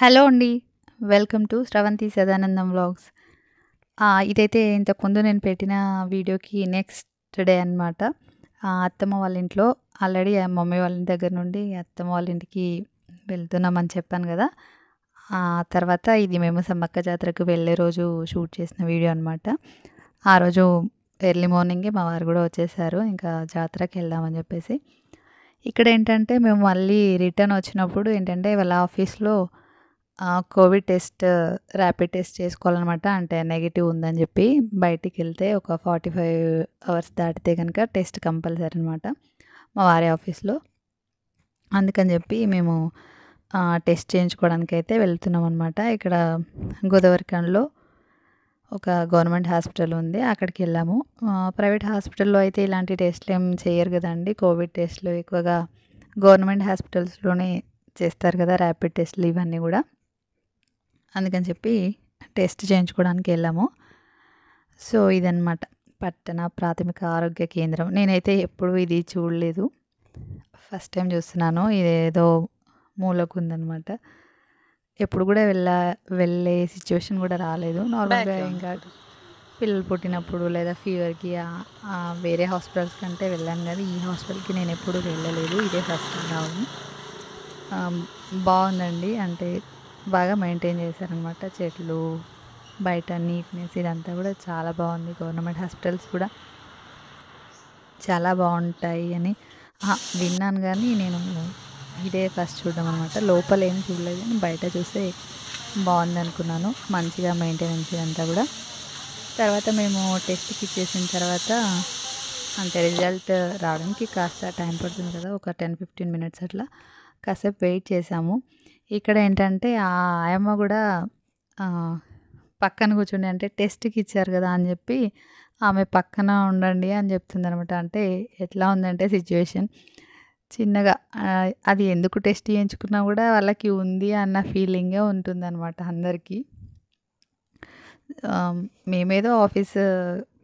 Hello అండి. Welcome to Sravanthi Sadanandam vlogs. ఇదైతే ఇంతకుముందు నేను పెట్టిన వీడియోకి నెక్స్ట్ డే అనమాట. అత్తమ్మ వాళ్ళ ఇంట్లో ఆల్రెడీ మమ్మీ వాళ్ళ ఇంటి దగ్గర నుండి అత్తమ్మ వాళ్ళ ఇంటికి వెళ్తున్నామని చెప్పాను కదా ఆ తర్వాత ఇది మేము సమ్మక్క జాతరకు వెళ్ళే రోజు షూట్ చేసిన వీడియో అనమాట. ఆ రోజు ఎర్లీ మార్నింగే మా వారు కూడా వచ్చేసారు. ఇంకా జాతరకి వెళ్దామని చెప్పేసి ఇక్కడ ఏంటంటే మేము మళ్ళీ రిటర్న్ వచ్చినప్పుడు ఏంటంటే వాళ్ళ ఆఫీస్‌లో కోవిడ్ టెస్ట్ ర్యాపిడ్ టెస్ట్ చేసుకోవాలనమాట. అంటే నెగిటివ్ ఉందని చెప్పి బయటికి వెళ్తే ఒక 45 అవర్స్ దాటితే కనుక టెస్ట్ కంపల్సరీ అనమాట. మా వారి ఆఫీస్‌లో. అందుకని చెప్పి మేము టెస్ట్ చేయించుకోవడానికి అయితే వెళ్తున్నాం అనమాట ఇక్కడ గోదావరిఖనిలో ఒక గవర్నమెంట్ హాస్పిటల్ ఉంది. అక్కడికి వెళ్ళాము ప్రైవేట్ హాస్పిటల్‌లో అయితే ఇలాంటి టెస్ట్‌లు ఏం చేయరు కదండి కోవిడ్ టెస్ట్‌లు ఎక్కువగా గవర్నమెంట్ హాస్పిటల్స్‌లోనే చేస్తారు కదా ర్యాపిడ్ టెస్ట్‌లు ఇవన్నీ కూడా అందుకని చెప్పి టెస్ట్ చేయించుకోవడానికి ఎళ్ళాము. సో, ఇదనమాట పట్టణ ప్రాథమిక ఆరోగ్య కేంద్రం. నేనైతే ఎప్పుడు ఇది చూడలేదు. ఫస్ట్ టైమ్ చూస్తున్నాను. ఇదేదో మూలకుందనమాట. ఎప్పుడు గూడా వెళ్ళా వెళ్ళే సిచ్యువేషన్ గూడా రాలేదు. నార్మల్‌గా ఇంకా పిల్లలు పుట్టినప్పుడు లేదా ఫీవర్‌కి వేరే హాస్పిటల్స్ కంటే వెళ్ళాను గానీ, ఈ హాస్పిటల్‌కి నేనెప్పుడూ వెళ్ళలేదు. ఇదే ఫస్ట్. ఆహ్, బావుందండి. అంటే బాగా మెయింటైన్ చేశారనమాట. చెట్లు, బయట నీట్‌నెస్ ఇదంతా కూడా చాలా బాగుంది గవర్నమెంట్ హాస్పిటల్స్ కూడా చాలా బాగుంటాయి అని విన్నాను కానీ నేను ఇదే ఫస్ట్ చూడడం అనమాట. లోపల ఏం చూడలేదు కానీ బయట చూస్తే బావుందనుకున్నాను. మంచిగా మెయింటెనెన్స్ ఇదంతా కూడా తర్వాత మేము టెస్ట్‌కి ఇచ్చేసిన తర్వాత అంటే రిజల్ట్ రావడానికి కాస్త టైం పడుతుంది కదా! ఒక 10, 15 మినిట్స్ అట్లా కాసేపు వెయిట్ చేసాము ఇక్కడ ఏంటంటే ఆ ఆయమ్మ కూడా పక్కన కూర్చుండి అంటే టెస్ట్‌కి ఇచ్చారు కదా అని చెప్పి ఆమె పక్కన ఉండండి అని జెప్తుందనమాట. అంటే ఎట్లా ఉందంటే సిచ్యువేషన్ చిన్నగా అది ఎందుకు టెస్ట్ చేయించుకున్నా కూడా వాళ్ళకి ఉంది అన్న ఫీలింగే ఉంటుందనమాట అందరికీ. మేమేదో ఆఫీస్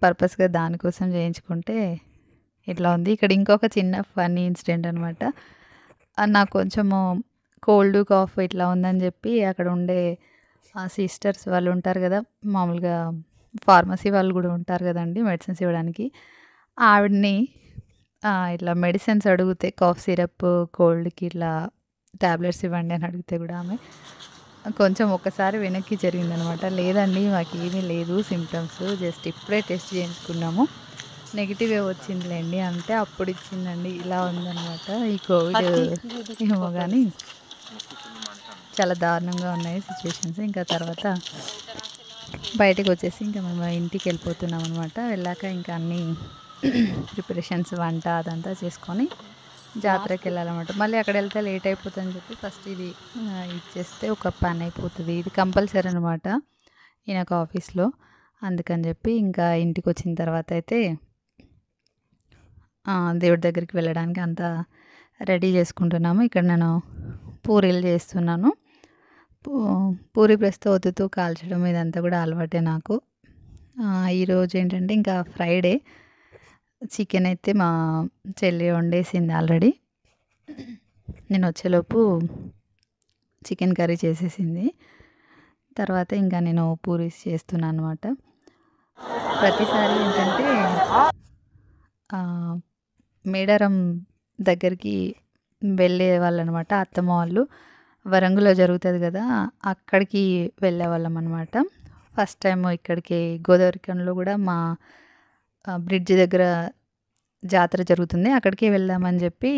పర్పస్‌గా దానికోసం చేయించుకుంటే ఇట్లా ఉంది. ఇక్కడ ఇంకొక చిన్న ఫన్నీ ఇన్సిడెంట్ అనమాట. నాకు కొంచెము కోల్డ్, కాఫ్ ఇట్లా ఉందని జెప్పి అక్కడ ఉండే ఆ సిస్టర్స్ వాళ్ళు ఉంటారు గదా! మామూలుగా ఫార్మసీ వాళ్ళు గూడా ఉంటారు గదండీ! మెడిసిన్స్ ఇవ్వడానికి. ఆవిడని ఇట్లా మెడిసిన్స్ అడిగితే కాఫ్ సిరప్, కోల్డ్‌కి ఇట్లా టాబ్లెట్స్ ఇవ్వండి అని అడిగితే గూడా ఆమె కొంచెం ఒక్కసారి వెనక్కి జరిగిందనమాట. లేదండి మాకేమీ లేదు సింప్టమ్స్. జస్ట్ ఇప్పుడే టెస్ట్ చేయించుకున్నాము. నెగెటివే వచ్చిందిలెండి అంటే అప్పుడు ఇచ్చిందండి. ఇలా ఉందనమాట. ఈ కోవిడ్ ఏమో గానీ చాలా దారుణంగా ఉన్నాయి సిచ్యువేషన్స్. ఇంకా తర్వాత బయటకొచ్చేసి ఇంకా మేము అనమాట వెళ్ళాక ఇంకా అన్నీ ప్రిపరేషన్స్ వంట అదంతా చేసుకొని జాతరకి వెళ్ళాలన్నమాట మళ్ళీ అక్కడ వెళ్తే లేట్ అయిపోతుందని చెప్పి ఫస్ట్ ఇది ఇచ్చేస్తే ఒక పని అయిపోతుంది ఇది కంపల్సరీ అనమాట ఈయనకు ఆఫీస్‌లో. అందుకని చెప్పి ఇంకా ఇంటికి వచ్చిన తర్వాత అయితే దేవుడి దగ్గరికి వెళ్ళడానికి అంతా రెడీ చేసుకుంటున్నాము. ఇక్కడ నేను పూరీలు చేస్తున్నాను. పూ పూరి ప్రెస్‌తో ఒత్తుతూ కాల్చడం ఇదంతా కూడా అలవాటే నాకు. ఈరోజు ఏంటంటే ఇంకా ఫ్రైడే చికెన్ అయితే మా చెల్లి వండేసింది ఆల్రెడీ. నేను వచ్చేలోపు చికెన్ కర్రీ చేసేసింది. తర్వాత ఇంకా నేను పూరీస్ చేస్తున్నా అనమాట. ప్రతిసారి ఏంటంటే మేడారం దగ్గరికి వెళ్ళేవాళ్ళనమాట అత్తమ్మ వాళ్ళు. వరంగల్‌లో జరుగుతుంది కదా అక్కడికి వెళ్ళేవాళ్ళమనమాట. ఫస్ట్ టైం ఇక్కడికి గోదావరికంలో కూడా మా బ్రిడ్జ్ దగ్గర జాతర జరుగుతుంది. అక్కడికే వెళ్దామని చెప్పి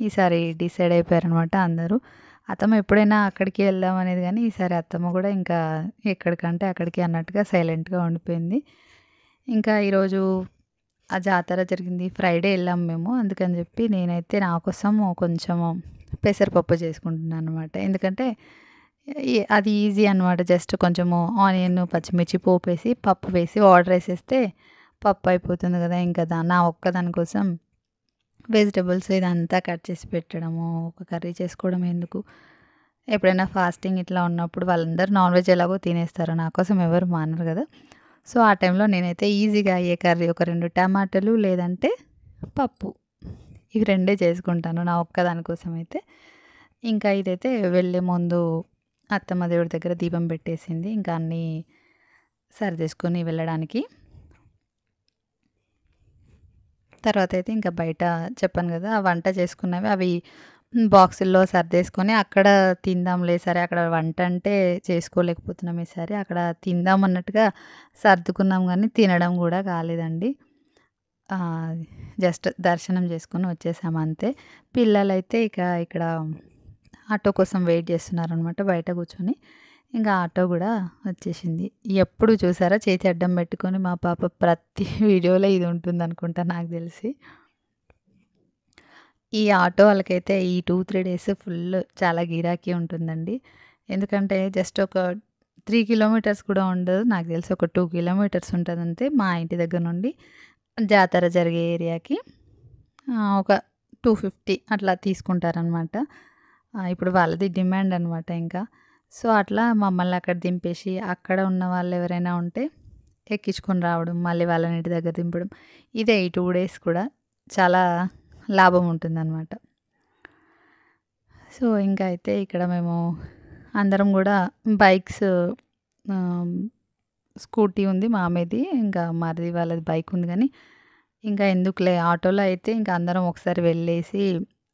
ఈసారి డిసైడ్ అయిపోయారనమాట అందరూ. అత్తమ్మ ఎప్పుడైనా అక్కడికి వెళ్దాం అనేది కానీ ఈసారి అత్తమ్మ కూడా ఇంకా ఎక్కడికంటే అక్కడికి అన్నట్టుగా సైలెంట్‌గా ఉండిపోయింది. ఇంకా ఈరోజు ఆ జాతర జరిగింది. ఫ్రైడే వెళ్ళాము మేము. అందుకని చెప్పి నేనైతే నా కోసం కొంచెము పెసరపప్పు చేసుకుంటున్నాననమాట. ఎందుకంటే అది ఈజీ అనమాట. జస్ట్ కొంచెము ఆనియన్, పచ్చిమిర్చి పోపు వేసి పప్పు వేసి, వాటర్ వేసేస్తే పప్పు అయిపోతుంది కదా ఇంకా దా నా ఒక్క కోసం వెజిటబుల్స్ ఇదంతా కట్ చేసి పెట్టడము, ఒక కర్రీ చేసుకోవడం ఎందుకు? ఎప్పుడైనా ఫాస్టింగ్ ఇట్లా ఉన్నప్పుడు వాళ్ళందరూ నాన్ వెజ్ ఎలాగో తినేస్తారు. నా కోసం ఎవరు మానరు కదా సో, ఆ టైంలో నేనైతే ఈజీగా అయ్యే కర్రీ ఒక రెండు టమాటాలు లేదంటే పప్పు. ఇవి రెండే చేసుకుంటాను నా ఒక్కదానికోసం అయితే. ఇంకా ఇదైతే వెళ్ళే ముందు అత్తమ్మ దేవుడి దగ్గర దీపం పెట్టేసింది ఇంకా అన్నీ సరిదేసుకొని వెళ్ళడానికి తర్వాత అయితే ఇంకా బయట చెప్పాను కదా ఆ వంట చేసుకున్నవి అవి బాక్సుల్లో సర్దేసుకొని అక్కడ తిందాంలే సరే అక్కడ వంట అంటే చేసుకోలేకపోతున్నాం ఈసారి అక్కడ తిందాం అన్నట్టుగా సర్దుకున్నాం కానీ తినడం కూడా కాలేదండి. జస్ట్ దర్శనం చేసుకొని వచ్చేసాము అంతే. పిల్లలైతే ఇక ఇక్కడ ఆటో కోసం వెయిట్ చేస్తున్నారనమాట బయట కూర్చొని. ఇంకా ఆటో కూడా వచ్చేసింది. ఎప్పుడు చూసారా? చేతి అడ్డం పెట్టుకొని మా పాప ప్రతి వీడియోలో ఇది ఉంటుంది అనుకుంటా నాకు తెలిసి. ఈ ఆటో వాళ్ళకైతే ఈ టూ త్రీ డేస్ ఫుల్ చాలా గిరాకీ ఉంటుందండి. ఎందుకంటే జస్ట్ ఒక త్రీ కిలోమీటర్స్ కూడా ఉండదు. నాకు తెలిసి ఒక టూ కిలోమీటర్స్ ఉంటుంది అంతే మా ఇంటి దగ్గర నుండి జాతర జరిగే ఏరియాకి. ఒక టూ ఫిఫ్టీ అట్లా తీసుకుంటారనమాట. ఇప్పుడు వాళ్ళది డిమాండ్ అనమాట ఇంకా. సో అట్లా మమ్మల్ని అక్కడ దింపేసి అక్కడ ఉన్న వాళ్ళు ఎవరైనా ఉంటే ఎక్కించుకొని రావడం మళ్ళీ వాళ్ళని ఇంటి దగ్గర దింపడం ఇదే ఈ టూ డేస్ కూడా చాలా లాభం ఉంటుందన్నమాట. సో ఇంకా అయితే ఇక్కడ మేము అందరం కూడా బైక్స్ స్కూటీ ఉంది మామేది ఇంకా మరిది వాళ్ళది బైక్ ఉంది కానీ ఇంకా ఎందుకులే ఆటోలో అయితే ఇంకా అందరం ఒకసారి వెళ్ళేసి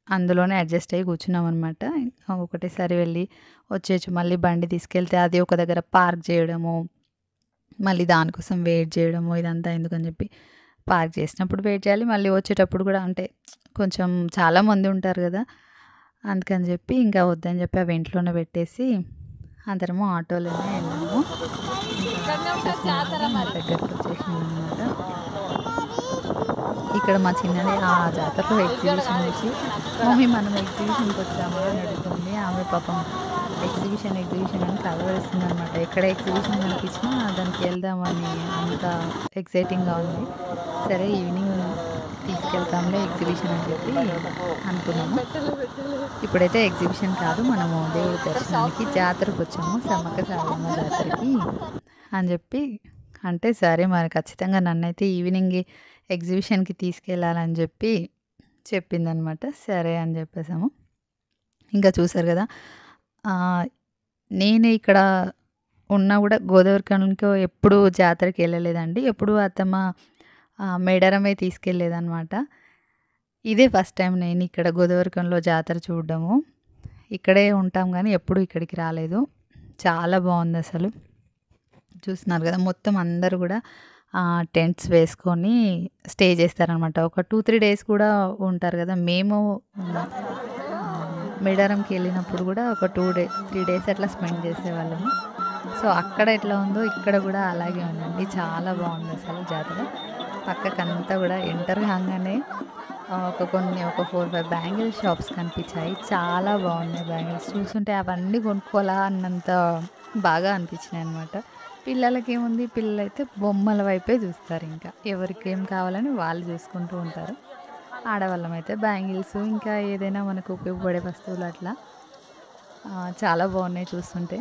అందులోనే అడ్జస్ట్ అయ్యి కూర్చున్నాం అనమాట ఒకటేసారి వెళ్ళి వచ్చేచ్చు మళ్ళీ బండి తీసుకెళ్తే అది ఒక దగ్గర పార్క్ చేయడము మళ్ళీ దానికోసం వెయిట్ చేయడము ఇదంతా ఎందుకని చెప్పి పార్క్ చేసినప్పుడు వెయిట్ చేయాలి. మళ్ళీ వచ్చేటప్పుడు కూడా అంటే కొంచెం చాలా మంది ఉంటారు కదా అందుకని చెప్పి ఇంకా వద్దని చెప్పి అవి ఇంట్లోనే పెట్టేసి అందరము ఆటోలోనే వెళ్ళాము. దగ్గరకు వచ్చేసింది అనమాట ఇక్కడ మా చిన్నది ఆ జాతరలో ఎగ్జిబిషన్ చూసి మమ్మీ మనం ఎగ్జిబిషన్కి వచ్చామా? అని అడుగుతుంది. ఆమె పాపం ఎగ్జిబిషన్ ఎగ్జిబిషన్ అని కలవరిస్తుంది అనమాట ఎక్కడ ఎగ్జిబిషన్ కనిపించినా దానికి వెళ్దామని అంత ఎక్సైటింగ్గా ఉంది. సరే ఈవినింగ్ తీసుకెళ్తాంలే ఎగ్జిబిషన్ అని చెప్పి అనుకున్నాము. ఇప్పుడైతే ఎగ్జిబిషన్ కాదు మనము దేవుడి దర్శనానికి జాతరకు వచ్చాము సమ్మక్క సారమ్మ జాతరకి అని చెప్పి. అంటే సరే మరి ఖచ్చితంగా నన్నైతే ఈవినింగ్ ఎగ్జిబిషన్కి తీసుకెళ్ళాలని చెప్పి చెప్పిందనమాట. సరే అని చెప్పేసాము. ఇంకా చూసారు కదా నేను ఇక్కడ ఉన్నా కూడా గోదావరి కనుక ఎప్పుడు జాతరకి వెళ్ళలేదండి. ఎప్పుడు అత్తమ్మ మేడారమే తీసుకెళ్ళేదనమాట ఇదే ఫస్ట్ టైం నేను ఇక్కడ గోదావరికంలో జాతర చూడడము. ఇక్కడే ఉంటాం కానీ ఎప్పుడు ఇక్కడికి రాలేదు. చాలా బాగుంది అసలు. చూస్తున్నారు కదా మొత్తం అందరు కూడా టెంట్స్ వేసుకొని స్టే చేస్తారనమాట ఒక టూ త్రీ డేస్ కూడా ఉంటారు కదా మేము మేడారంకి వెళ్ళినప్పుడు కూడా ఒక టూ డే త్రీ డేస్ అట్లా స్పెండ్ చేసేవాళ్ళము. సో అక్కడ ఎట్లా ఉందో ఇక్కడ కూడా అలాగే ఉందండి. చాలా బాగుంది అసలు జాతర. పక్కకంతా కూడా ఎంటర్ కాగానే ఒక కొన్ని ఒక ఫోర్ ఫైవ్ బ్యాంగిల్ షాప్స్ కనిపించాయి. చాలా బాగున్నాయి బ్యాంగిల్స్. చూస్తుంటే అవన్నీ కొనుక్కోవాలా అన్నంత బాగా అనిపించినాయి అనమాట పిల్లలకి ఏముంది? పిల్లలు అయితే బొమ్మల వైపే చూస్తారు ఇంకా. ఎవరికి ఏం కావాలని వాళ్ళు చూసుకుంటూ ఉంటారు. ఆడవాళ్ళం అయితే బ్యాంగిల్స్ ఇంకా ఏదైనా మనకు ఉపయోగపడే వస్తువులు అట్లా. చాలా బాగున్నాయి చూస్తుంటే.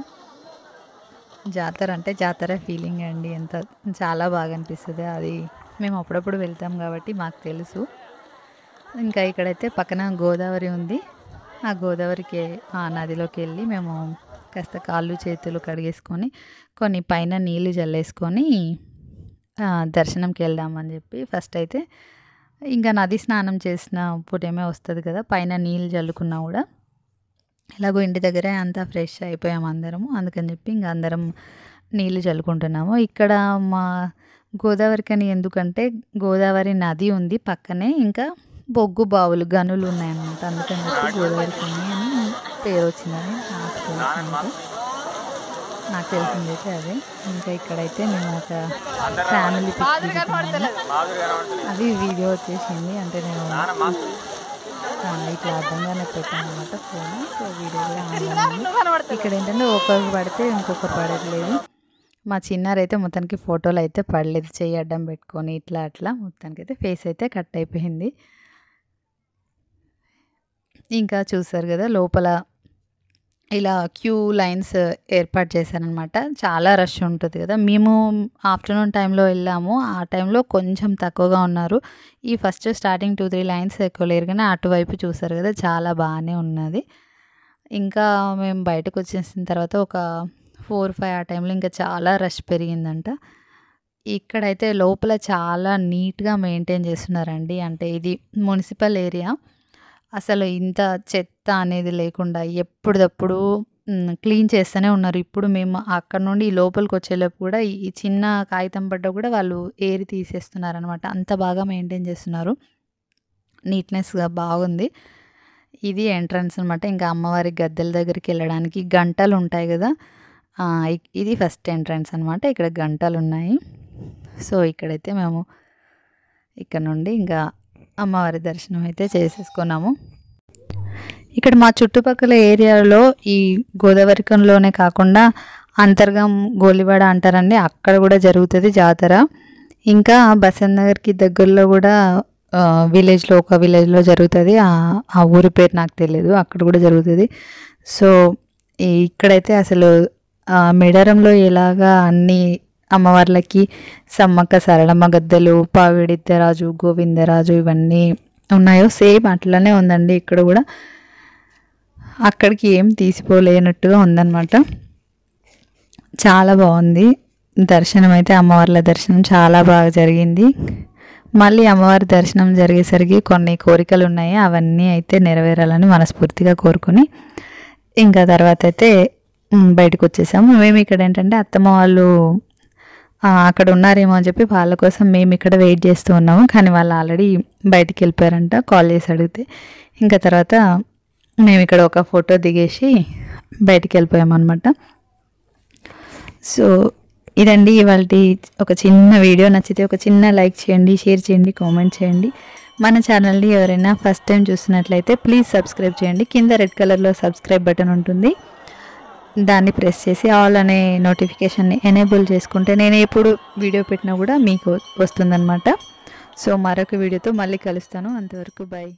జాతర అంటే జాతర ఫీలింగ్ అండి. ఎంత చాలా బాగా అనిపిస్తుంది. అది మేము అప్పుడప్పుడు వెళ్తాం కాబట్టి మాకు తెలుసు. ఇంకా ఇక్కడైతే పక్కన గోదావరి ఉంది. ఆ గోదావరికి ఆ నదిలోకి వెళ్ళి మేము కాస్త కాళ్ళు చేతులు కడిగేసుకొని కొన్ని పైన నీళ్ళు జల్లేసుకొని దర్శనంకి వెళ్దామని చెప్పి ఫస్ట్ అయితే ఇంకా నది స్నానం చేసిన పూటేమే వస్తుంది కదా పైన నీళ్ళు చల్లుకున్నా కూడా. ఎలాగో ఇంటి దగ్గరే అంతా ఫ్రెష్ అయిపోయాము అందరము. అందుకని చెప్పి ఇంకా అందరం నీళ్ళు చల్లుకుంటున్నాము ఇక్కడ మా గోదావరికి అని ఎందుకంటే గోదావరి నది ఉంది పక్కనే ఇంకా బొగ్గు బావులు గనులు ఉన్నాయన్నమాట. అందుకని చెప్పి గోదావరి కని అని పేరు వచ్చిందని నాకు తెలిసింది. నాకు తెలిసిందైతే అదే. ఇంకా ఇక్కడైతే మేము ఒక ఫ్యామిలీ అది వీడియో వచ్చేసింది. అంటే నేను ఇట్లా అర్థంగానే పెట్టాను అనమాట ఫోన్. సో వీడియో ఇక్కడ ఏంటంటే ఒకరికి పడితే ఇంకొకరు పడట్లేదు. మా చిన్నారైతే మొత్తానికి ఫోటోలు అయితే పడలేదు. చెయ్యి అడ్డం పెట్టుకొని ఇట్లా అట్లా మొత్తానికి అయితే ఫేస్ అయితే కట్ అయిపోయింది. ఇంకా చూసారు కదా లోపల ఇలా క్యూ లైన్స్ ఏర్పాటు చేశారనమాట చాలా రష్ ఉంటుంది కదా. మేము ఆఫ్టర్నూన్ టైంలో వెళ్ళాము. ఆ టైంలో కొంచెం తక్కువగా ఉన్నారు. ఈ first starting two three lines ఎక్కువ లేరు కానీ అటువైపు చూసారు కదా చాలా బాగానే ఉన్నది. ఇంకా మేము బయటకు వచ్చేసిన తర్వాత ఒక ఫోర్ ఫైవ్ ఆ టైంలో ఇంకా చాలా రష్ పెరిగిందంట. ఇక్కడైతే లోపల చాలా నీట్గా మెయింటైన్ చేస్తున్నారండి. అంటే ఇది మున్సిపల్ ఏరియా. అసలు ఇంత చెత్త అనేది లేకుండా ఎప్పుడప్పుడు క్లీన్ చేస్తూనే ఉన్నారు. ఇప్పుడు మేము అక్కడ నుండి లోపలికి వచ్చేలోపు కూడా ఈ చిన్న కాగితం పడ్డ కూడా వాళ్ళు ఏరి తీసేస్తున్నారు అనమాట అంత బాగా మెయింటైన్ చేస్తున్నారు. నీట్నెస్గా బాగుంది. ఇది ఎంట్రన్స్ అనమాట ఇంకా అమ్మవారి గద్దెల దగ్గరికి వెళ్ళడానికి గంటలు ఉంటాయి కదా. ఇది ఫస్ట్ ఎంట్రన్స్ అనమాట ఇక్కడ గంటలు ఉన్నాయి సో ఇక్కడైతే మేము ఇక్కడ నుండి ఇంకా అమ్మవారి దర్శనం అయితే చేసేసుకున్నాము. ఇక్కడ మా చుట్టుపక్కల ఏరియాలో ఈ గోదావరికంలోనే కాకుండా అంతర్గం గోలివాడ అంటారండి. అక్కడ కూడా జరుగుతుంది జాతర. ఇంకా బసంత్ నగర్కి దగ్గరలో కూడా విలేజ్లో ఒక విలేజ్లో జరుగుతుంది. ఆ ఊరి పేరు నాకు తెలియదు అక్కడ కూడా జరుగుతుంది. సో ఈ- ఇక్కడైతే అసలు మేడారంలో ఎలాగా అన్ని అమ్మవార్లకి సమ్మక్క సరళమ్మ గద్దెలు పావిడిద్దరాజు గోవిందరాజు ఇవన్నీ ఉన్నాయో సేమ్ అట్లనే ఉందండి ఇక్కడ కూడా. అక్కడికి ఏం తీసిపోలేనట్టుగా ఉందన్నమాట. చాలా బాగుంది. దర్శనం అయితే అమ్మవార్ల దర్శనం చాలా బాగా జరిగింది. మళ్ళీ అమ్మవారి దర్శనం జరిగేసరికి కొన్ని కోరికలు ఉన్నాయి. అవన్నీ అయితే నెరవేరాలని మనస్ఫూర్తిగా కోరుకొని ఇంకా తర్వాత అయితే బయటకు వచ్చేసాము మేము ఇక్కడ ఏంటంటే అత్తమ్మ వాళ్ళు అక్కడ ఉన్నారేమో అని చెప్పి వాళ్ళ కోసం మేము ఇక్కడ వెయిట్ చేస్తూ ఉన్నాము. కానీ వాళ్ళు ఆల్రెడీ బయటికి వెళ్ళిపోయారంట కాల్ చేసి అడిగితే. ఇంకా తర్వాత మేము ఇక్కడ ఒక ఫోటో దిగేసి బయటికి వెళ్ళిపోయామన్నమాట సో ఇదండి ఇవాళ ఒక చిన్న వీడియో. నచ్చితే ఒక చిన్న లైక్ చేయండి షేర్ చేయండి కామెంట్ చేయండి. మన ఛానల్ని ఎవరైనా ఫస్ట్ టైం చూస్తున్నట్లయితే ప్లీజ్ సబ్స్క్రైబ్ చేయండి. కింద రెడ్ కలర్లో సబ్స్క్రైబ్ బటన్ ఉంటుంది. దాన్ని ప్రెస్ చేసి ఆల్ అనే నోటిఫికేషన్ని ఎనేబుల్ చేసుకుంటే నేను ఎప్పుడు వీడియో పెట్టినా కూడా మీకు వస్తుందన్నమాట. సో మరొక వీడియోతో మళ్ళీ కలుస్తాను. అంతవరకు బాయ్